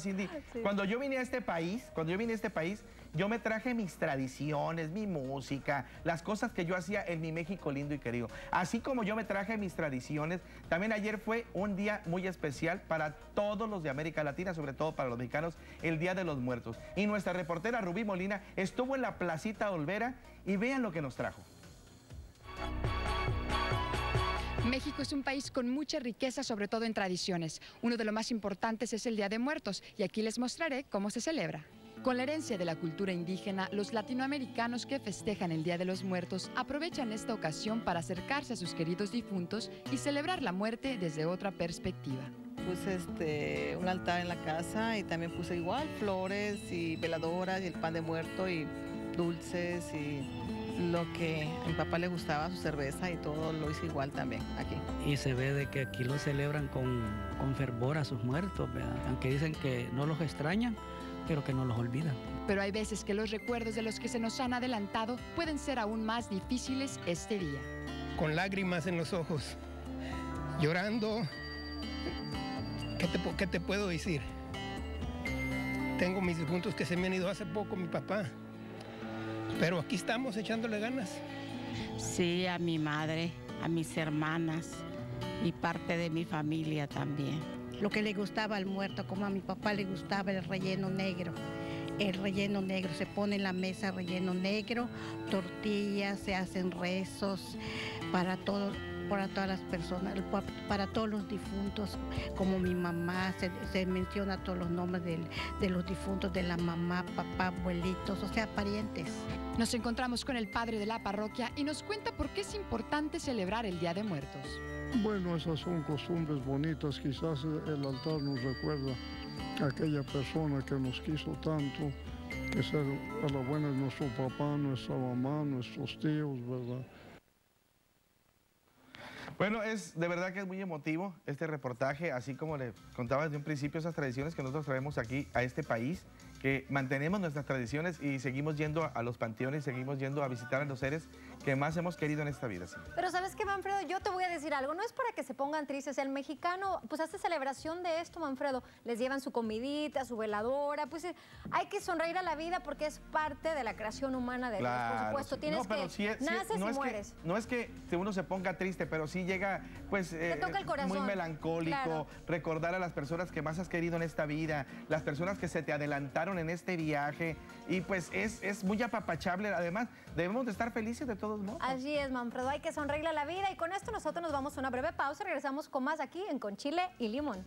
Cindy, cuando yo vine a este país, cuando yo vine a este país, yo me traje mis tradiciones, mi música, las cosas que yo hacía en mi México lindo y querido. Así como yo me traje mis tradiciones, también ayer fue un día muy especial para todos los de América Latina, sobre todo para los mexicanos, el Día de los Muertos. Y nuestra reportera Rubí Molina estuvo en la placita Olvera y vean lo que nos trajo. México es un país con mucha riqueza, sobre todo en tradiciones. Uno de los más importantes es el Día de Muertos y aquí les mostraré cómo se celebra. Con la herencia de la cultura indígena, los latinoamericanos que festejan el Día de los Muertos aprovechan esta ocasión para acercarse a sus queridos difuntos y celebrar la muerte desde otra perspectiva. Puse este, un altar en la casa y también puse igual flores y veladoras y el pan de muerto y dulces y lo que a mi papá le gustaba, su cerveza y todo lo hice igual también aquí. Y se ve de que aquí lo celebran con, con fervor a sus muertos, aunque dicen que no los extrañan, pero que no los olvidan. Pero hay veces que los recuerdos de los que se nos han adelantado pueden ser aún más difíciles este día. Con lágrimas en los ojos, llorando, ¿qué te, qué te puedo decir? Tengo mis difuntos que se me han ido hace poco, mi papá. Pero aquí estamos echándole ganas. Sí, a mi madre, a mis hermanas y parte de mi familia también. Lo que le gustaba al muerto, como a mi papá le gustaba el relleno negro. El relleno negro, se pone en la mesa relleno negro, tortillas, se hacen rezos para todo para todas las personas, para todos los difuntos, como mi mamá, se, menciona todos los nombres de los difuntos, de la mamá, papá, abuelitos, o sea, parientes. Nos encontramos con el padre de la parroquia y nos cuenta por qué es importante celebrar el Día de Muertos. Bueno, esas son costumbres bonitas, quizás el altar nos recuerda a aquella persona que nos quiso tanto, que es a la buena nuestro papá, nuestra mamá, nuestros tíos, ¿verdad? Bueno, es de verdad que es muy emotivo este reportaje, así como le contaba desde un principio esas tradiciones que nosotros traemos aquí a este país que mantenemos nuestras tradiciones y seguimos yendo a los panteones, seguimos yendo a visitar a los seres que más hemos querido en esta vida. Pero ¿sabes qué, Manfredo? Yo te voy a decir algo, no es para que se pongan tristes. El mexicano, pues hace celebración de esto, Manfredo. Les llevan su comidita, su veladora, pues eh, hay que sonreír a la vida porque es parte de la creación humana de Dios, por supuesto. Tienes que, naces no y mueres. no es que uno se ponga triste, pero sí llega, pues, eh, muy melancólico, recordar a las personas que más has querido en esta vida, las personas que se te adelantaron en este viaje y pues es, es muy apapachable. Además, debemos de estar felices de todos modos. Así es, Manfredo, hay que sonreírle a la vida y con esto nosotros nos vamos a una breve pausa. Regresamos con más aquí en Con Chile y Limón.